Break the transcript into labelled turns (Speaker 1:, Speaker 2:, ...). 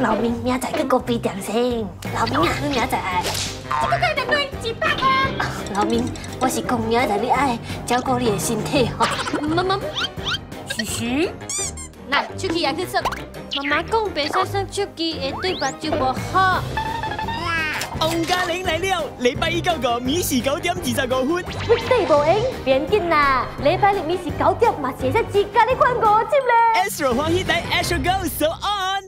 Speaker 1: 老明明仔去隔壁点先。老明啊，你明仔爱。
Speaker 2: 这个可以等对几百啊？
Speaker 1: 老明，我是讲明仔你爱照顾你的身体吼。
Speaker 2: 妈妈，嘘嘘，来出去也去说。妈妈讲白晒晒出去会对目睭不好。
Speaker 3: 王嘉玲来了，礼拜一到五，米时九点二十五分。
Speaker 1: 对无用，别紧啦，礼拜六米是九点嘛，写在自家的广告进咧。
Speaker 3: Astro 欢喜台 Astro Go So On。